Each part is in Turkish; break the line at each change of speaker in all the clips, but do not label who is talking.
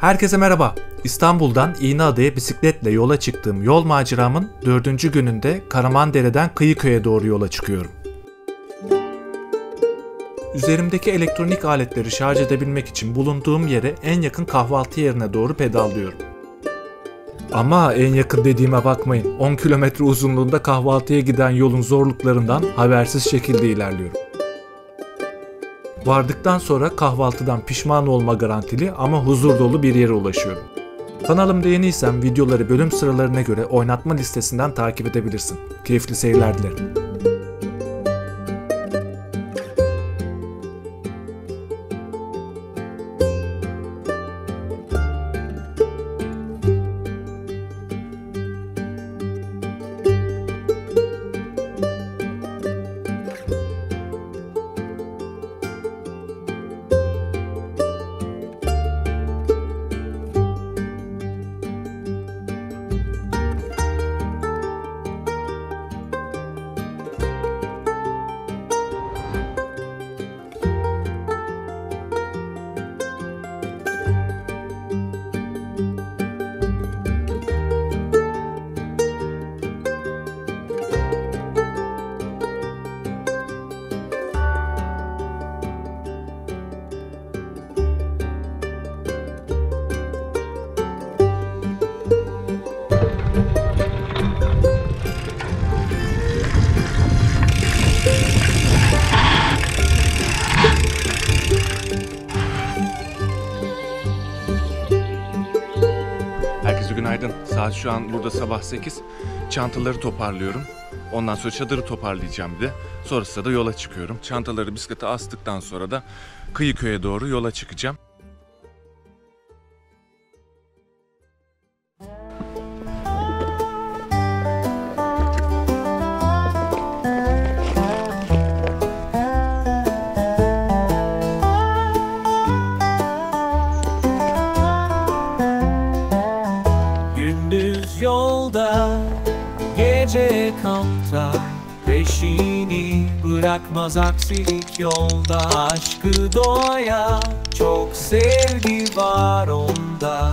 Herkese merhaba. İstanbul'dan İğneada'ya bisikletle yola çıktığım yol maceramın dördüncü gününde Karamandere'den Kıyıköy'e doğru yola çıkıyorum. Üzerimdeki elektronik aletleri şarj edebilmek için bulunduğum yere en yakın kahvaltı yerine doğru pedallıyorum. Ama en yakın dediğime bakmayın. 10 kilometre uzunluğunda kahvaltıya giden yolun zorluklarından habersiz şekilde ilerliyorum. Vardıktan sonra kahvaltıdan pişman olma garantili ama huzur dolu bir yere ulaşıyorum. Kanalımda yeniysen videoları bölüm sıralarına göre oynatma listesinden takip edebilirsin. Keyifli seyirler dilerim.
Saat şu an burada sabah 8. Çantaları toparlıyorum. Ondan sonra çadırı toparlayacağım bir de. Sonrasında da yola çıkıyorum. Çantaları bisiklete astıktan sonra da Kıyıköy'e doğru yola çıkacağım.
Gece kampta Peşini bırakmaz aksilik yolda. Aşkı doğaya, çok sevgi var onda.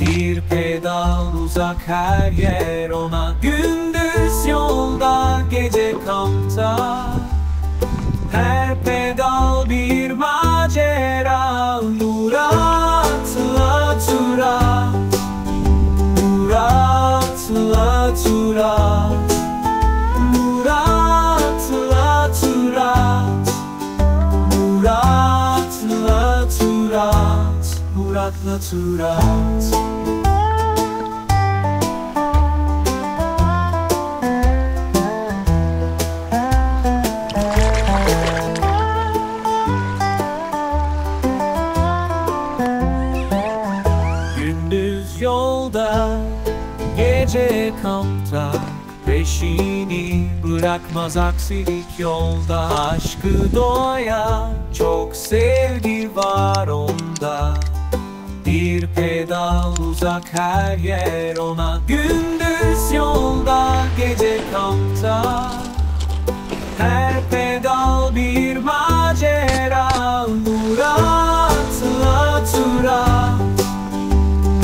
Bir pedal uzak her yer ona. Gündüz yolda, gece kampta her pedal bir macera Murat'la Turat. Gündüz yolda, gece kampta Peşini bırakmaz aksilik yolda. Aşkı doğaya, çok sevgi var onda Pedal uzak her yer ona. Gündüz yolda, gece kampta. Her pedal bir macera Murat'la Turat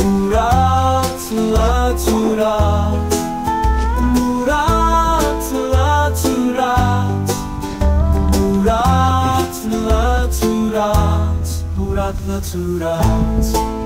Murat'la Turat Murat'la Turat Murat'la Turat Murat'la Turat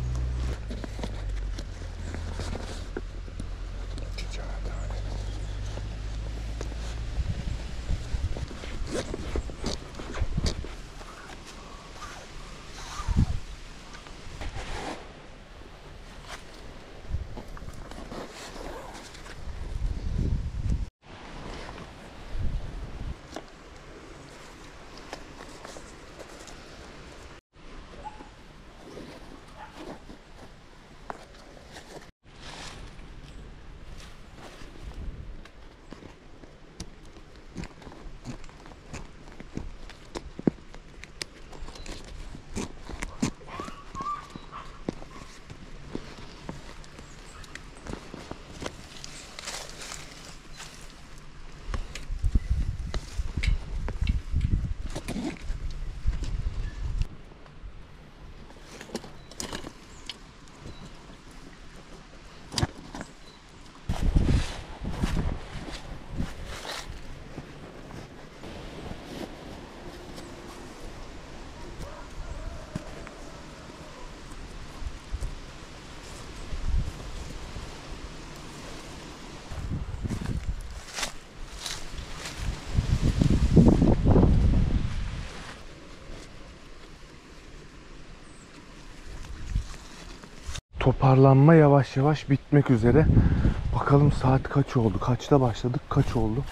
toparlanma yavaş yavaş bitmek üzere. Bakalım saat kaç oldu? Kaçta başladık? Kaç oldu?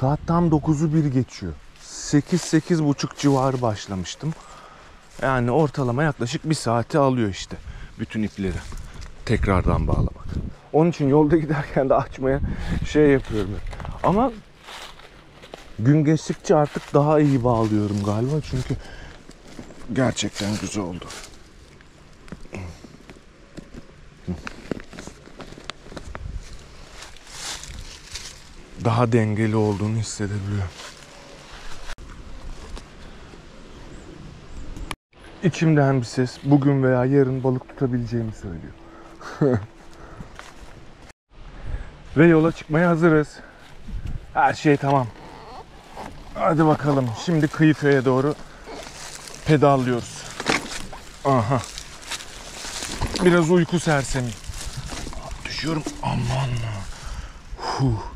Saat tam 9'u bir geçiyor. 8 buçuk civarı başlamıştım. Yani ortalama yaklaşık bir saati alıyor işte bütün ipleri tekrardan bağlamak. Onun için yolda giderken de açmaya şey yapıyorum. Ama gün geçtikçe artık daha iyi bağlıyorum galiba çünkü gerçekten güzel oldu. Daha dengeli olduğunu hissedebiliyorum. İçimden bir ses bugün veya yarın balık tutabileceğimi söylüyor. Ve yola çıkmaya hazırız. Her şey tamam. Hadi bakalım. Şimdi Kıyıköy'e doğru pedallıyoruz. Aha. Biraz uyku sersemi. Düşüyorum. Aman. Huh.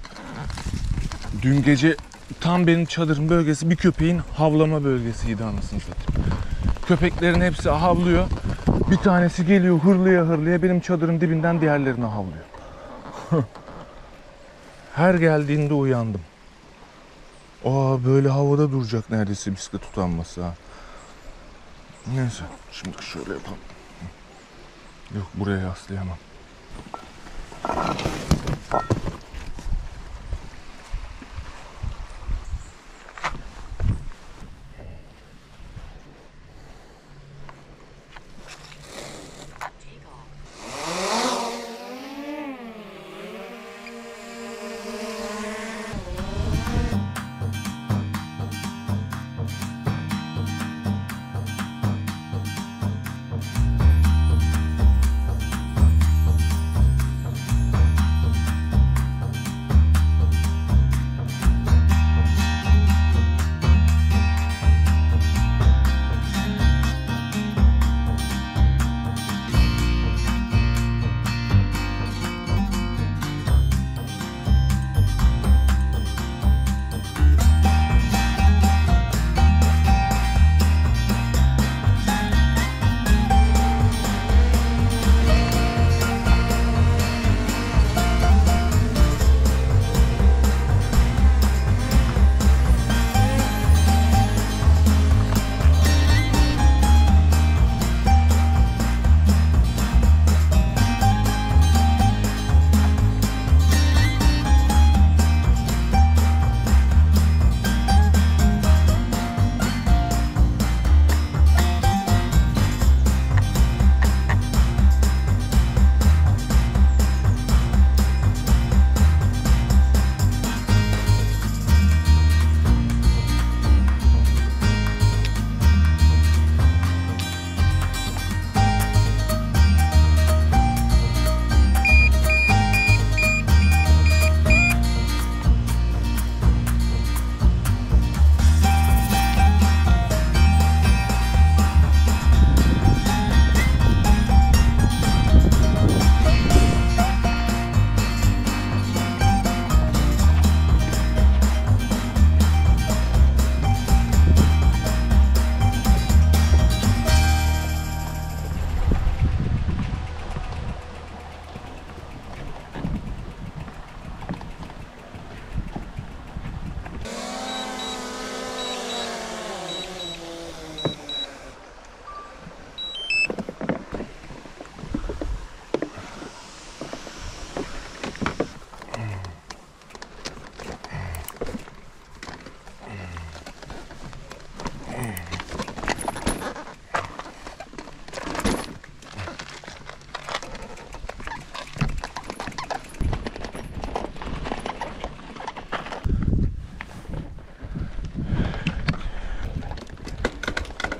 Dün gece tam benim çadırım bölgesi bir köpeğin havlama bölgesiydi anasını satayım. Köpeklerin hepsi havlıyor. Bir tanesi geliyor hırlıya hırlıya benim çadırın dibinden diğerlerini havlıyor. Her geldiğinde uyandım. Aa böyle havada duracak neredeyse bisiklet tutanması ha. Neyse şimdi şöyle yapalım. Yok buraya yaslayamam.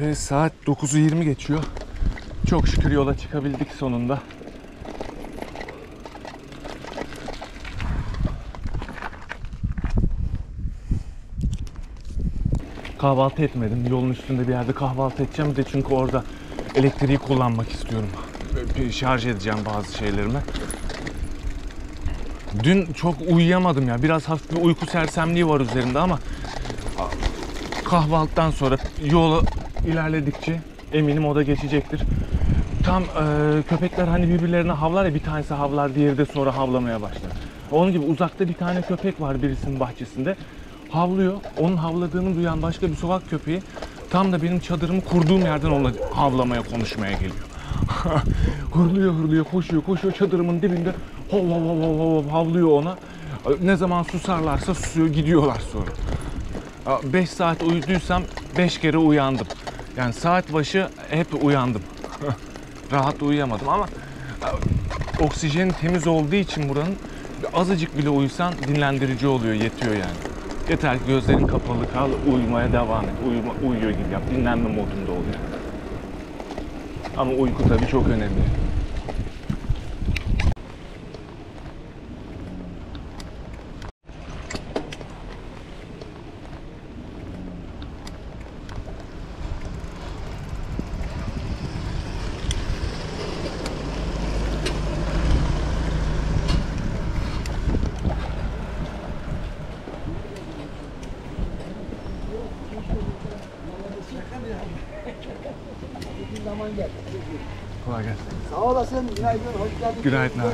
Ve saat 9'u 20 geçiyor. Çok şükür yola çıkabildik sonunda. Kahvaltı etmedim. Yolun üstünde bir yerde kahvaltı edeceğim. De çünkü orada elektriği kullanmak istiyorum. Bir Şarj edeceğim bazı şeylerimi. Dün çok uyuyamadım ya. Biraz hafif bir uyku sersemliği var üzerimde ama kahvaltıdan sonra yola ilerledikçe eminim o da geçecektir. tam e, köpekler hani birbirlerine havlar ya bir tanesi havlar diğeri de sonra havlamaya başlar. Onun gibi uzakta bir tane köpek var birisinin bahçesinde. Havlıyor. Onun havladığını duyan başka bir sokak köpeği tam da benim çadırımı kurduğum yerden onunla havlamaya konuşmaya geliyor. hırlıyor hırlıyor koşuyor koşuyor çadırımın dibinde hov hov hov hov hov havlıyor ona. Ne zaman susarlarsa susuyor gidiyorlar sonra. 5 saat uyuduysam 5 kere uyandım. Yani saat başı hep uyandım. Rahat uyuyamadım ama e, oksijen temiz olduğu için buranın azıcık bile uyusan dinlendirici oluyor, yetiyor yani. Yeter ki gözlerin kapalı kal, uyumaya devam et. Uyuma, uyuyor gibi yap, dinlenme modunda oluyor. Ama uyku tabii çok önemli.
Olasın. Günaydın. Hoş geldin.
Günaydın abi.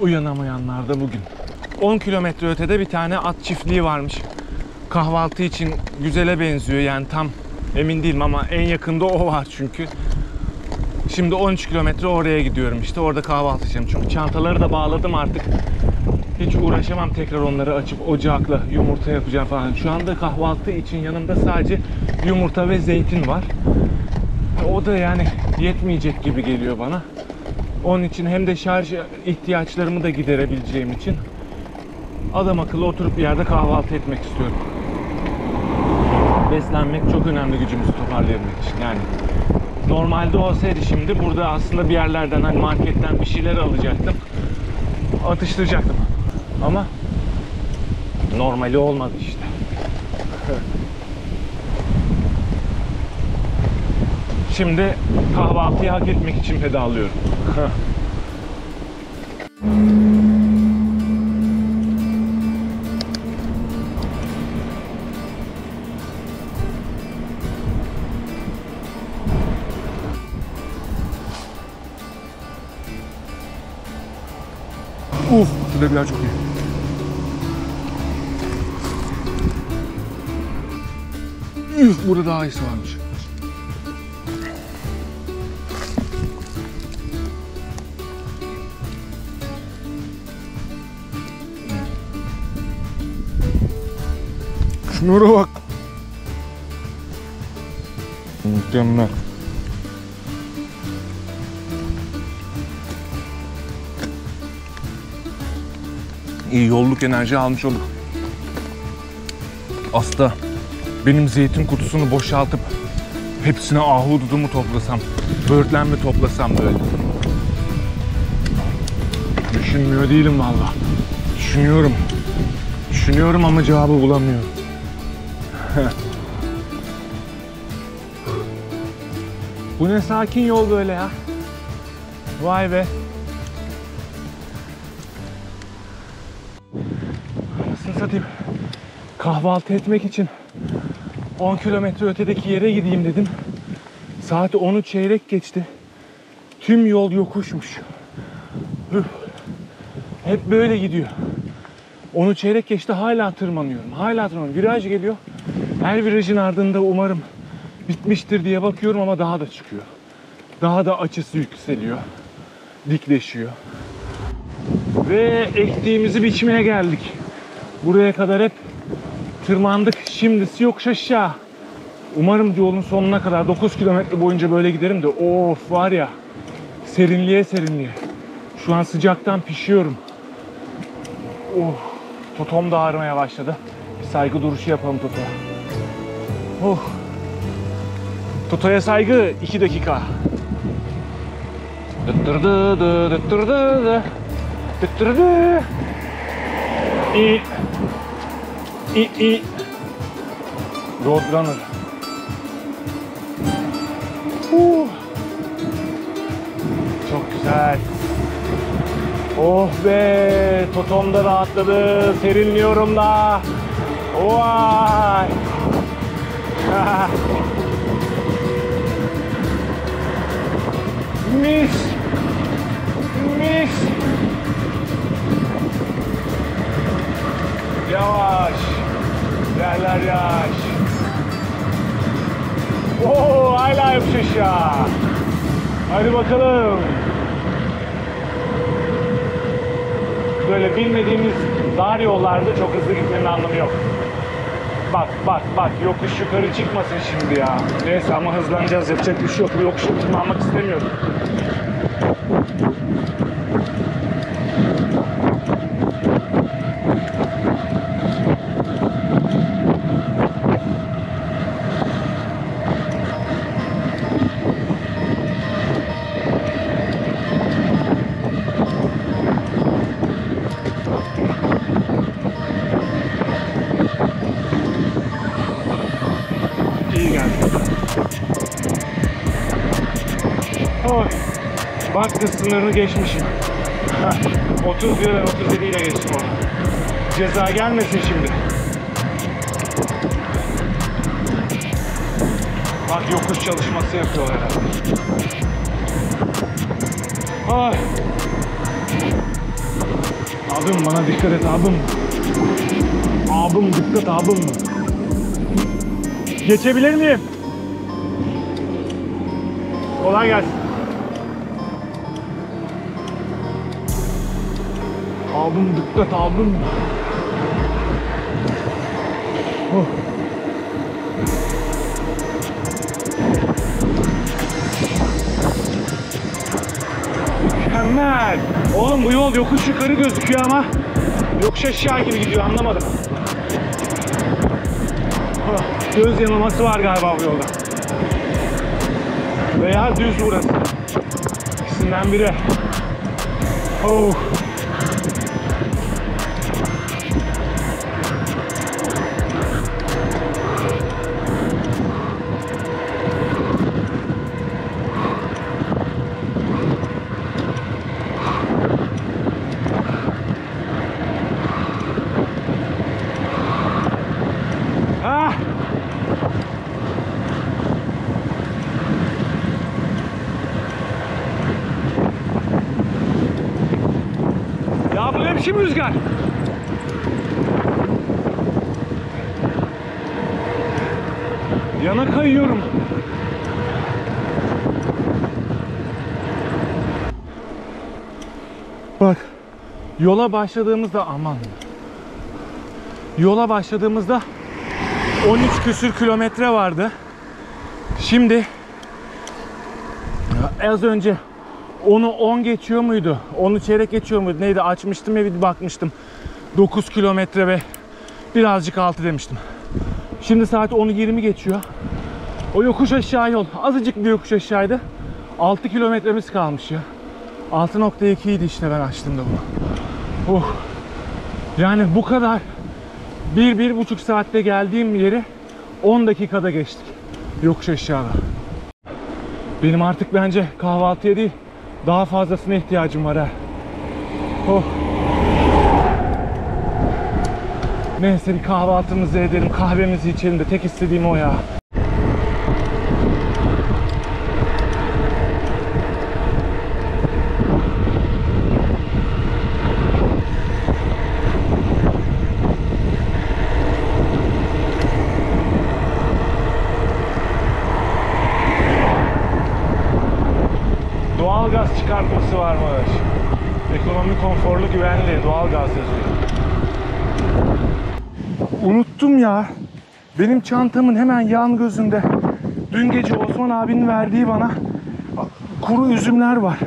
Uyanamayanlar da bugün. 10 kilometre ötede bir tane at çiftliği varmış. Kahvaltı için güzele benziyor yani tam emin değilim ama en yakında o var çünkü. Şimdi 13 kilometre oraya gidiyorum işte orada kahvaltı edeceğim. Çünkü çantaları da bağladım artık. Hiç uğraşamam tekrar onları açıp ocakla yumurta yapacağım falan. Şu anda kahvaltı için yanımda sadece yumurta ve zeytin var. O da yani yetmeyecek gibi geliyor bana. Onun için hem de şarj ihtiyaçlarımı da giderebileceğim için adam akıllı oturup bir yerde kahvaltı etmek istiyorum. Beslenmek çok önemli gücümüzü toparlayabilmek için. Yani normalde olsaydı şimdi burada aslında bir yerlerden hani marketten bir şeyler alacaktım. Atıştıracaktım. Ama normali olmadı işte. Şimdi kahvaltıyı hak etmek için pedallıyorum. Uf, şurada bir yer çok iyi. Üf, burada daha iyisi varmış. Şunlara bak. Mükemmel. İyi yolluk enerji almış olduk. Aslında benim zeytin kutusunu boşaltıp hepsine ahududumu toplasam, böğürtlenme toplasam böyle. Düşünmüyor değilim valla. Düşünüyorum. Düşünüyorum ama cevabı bulamıyorum. Bu ne sakin yol böyle ya. Vay be. Anasını satayım. Kahvaltı etmek için 10 kilometre ötedeki yere gideyim dedim. Saat 10'u çeyrek geçti. Tüm yol yokuşmuş. Hep böyle gidiyor. Onu çeyrek geçti hala tırmanıyorum. Hala tırmanıyorum. Viraj geliyor. Her virajın ardında umarım bitmiştir diye bakıyorum ama daha da çıkıyor. Daha da açısı yükseliyor. Dikleşiyor. Ve ektiğimizi biçmeye geldik. Buraya kadar hep tırmandık. Şimdisi yokuş aşağı. Umarım yolun sonuna kadar 9 kilometre boyunca böyle giderim de of var ya serinliğe serinliğe. Şu an sıcaktan pişiyorum. Oh, totom da ağrımaya başladı. Bir saygı duruşu yapalım Toto'ya. Oh. Toto'ya saygı 2 dakika. Dıttırdı dı dıttırdı dı. Dıttırdı. İ. İ i. Roadrunner. Uh. Çok güzel. Oh be, totom da rahatladı. Serinliyorum da. Vay. Mis. Mis. Yavaş. Yerler yavaş. Oo hala yokuş aşağı. Hadi bakalım. Böyle bilmediğimiz dar yollarda çok hızlı gitmenin anlamı yok. Bak bak bak yokuş yukarı çıkmasın şimdi ya. Neyse ama hızlanacağız yapacak bir şey yok. Bu yokuşu tırmanmak istemiyorum. Hız sınırını geçmişim. Heh, 30 diyor ben 37 ile geçtim onu. Ceza gelmesin şimdi. Bak yokuş çalışması yapıyorlar herhalde. Ay. Abim bana dikkat et abim. Abim dikkat abim. Geçebilir miyim? Kolay gelsin. Abim dikkat abim. Oh. Mükemmel. Oğlum bu yol yokuş yukarı gözüküyor ama yokuş aşağı gibi gidiyor anlamadım. Ah, Göz yanılması var galiba bu yolda. Veya düz burası. İkisinden biri. Oh. Biçim rüzgar? Yana kayıyorum. Bak yola başladığımızda aman yola başladığımızda 13 küsür kilometre vardı. Şimdi az önce onu 10 geçiyor muydu? Onu çeyrek geçiyor muydu? Neydi? Açmıştım ya bir bakmıştım. 9 kilometre ve birazcık altı demiştim. Şimdi saat 10'u 20 geçiyor. O yokuş aşağı yol. Azıcık bir yokuş aşağıydı. 6 kilometremiz kalmış ya. 6.2 idi işte ben açtığımda bu. Uh. Yani bu kadar bir, bir buçuk saatte geldiğim yeri 10 dakikada geçtik. Yokuş aşağıda. Benim artık bence kahvaltıya değil, daha fazlasına ihtiyacım var ha. Oh. Neyse bir kahvaltımızı edelim, kahvemizi içelim de tek istediğim o ya. Benim çantamın hemen yan gözünde dün gece Osman abinin verdiği bana kuru üzümler var.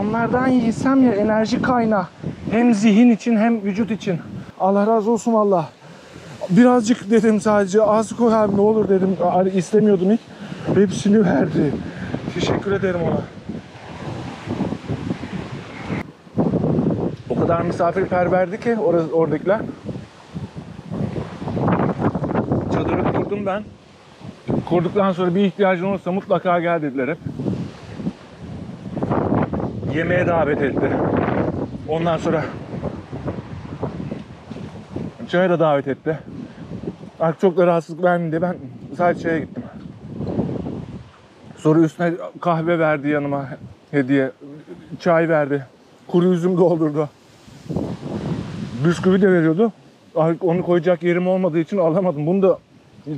Onlardan yiysem ya enerji kaynağı. Hem zihin için hem vücut için. Allah razı olsun Allah. Birazcık dedim sadece az koy abi ne olur dedim. İstemiyordum ilk. Hepsini verdi. Teşekkür ederim ona. O kadar misafirperverdi ki oradakiler. Çadırı kurdum ben. Kurduktan sonra bir ihtiyacın olursa mutlaka gel dediler hep. Yemeğe davet etti. Ondan sonra çaya da davet etti. Artık çok da rahatsızlık vermedi ben sadece çaya gittim. Sonra üstüne kahve verdi yanıma hediye. Çay verdi. Kuru üzüm doldurdu. Bisküvi de veriyordu. Onu koyacak yerim olmadığı için alamadım. Bunu da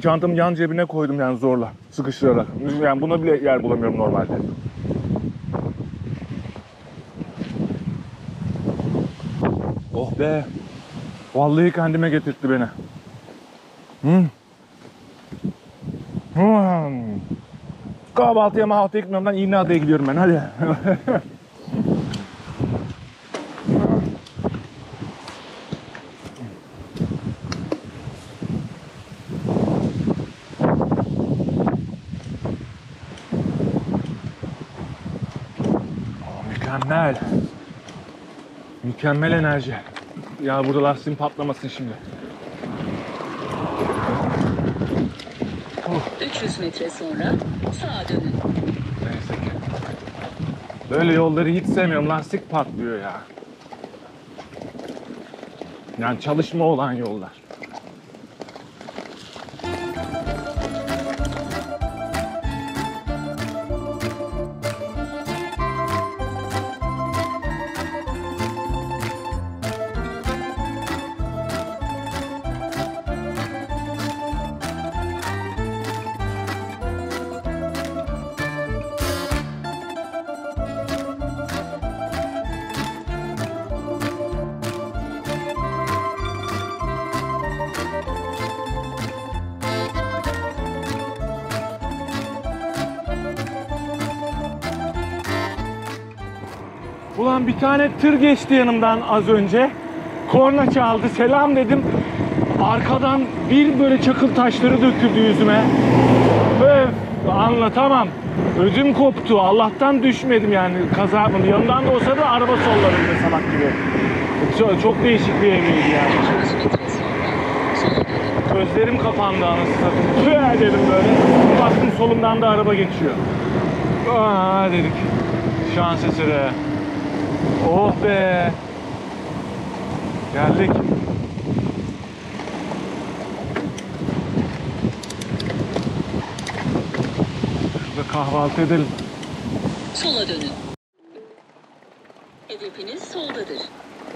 çantamın yan cebine koydum yani zorla. Sıkıştırarak. Yani buna bile yer bulamıyorum normalde. Oh be. Vallahi kendime getirtti beni. Hmm. Hmm. Kahvaltıya mahvaltıya gitmemden İğneada'ya gidiyorum ben hadi. mükemmel. Mükemmel enerji. Ya burada lastiğim patlamasın şimdi.
300 metre sonra sağa dönün.
Neyse ki. Böyle yolları hiç sevmiyorum. Lastik patlıyor ya. Yani çalışma olan yollar. Ulan bir tane tır geçti yanımdan az önce. Korna çaldı, selam dedim. Arkadan bir böyle çakıl taşları döküldü yüzüme. Öf, anlatamam. Ödüm koptu. Allah'tan düşmedim yani kaza yapmadım. Yanımdan da olsa da araba solladım be salak gibi. Çok, çok değişik bir evreydi yani.
200 metre sonra sola dönün.
Gözlerim kapandı anasını satayım. Dedim böyle. Baktım solumdan da araba geçiyor. Aa dedik. Şans eseri. Oh be. Geldik. Şurada kahvaltı edelim.
Sola dönün. Hedefiniz soldadır.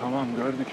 Tamam gördük.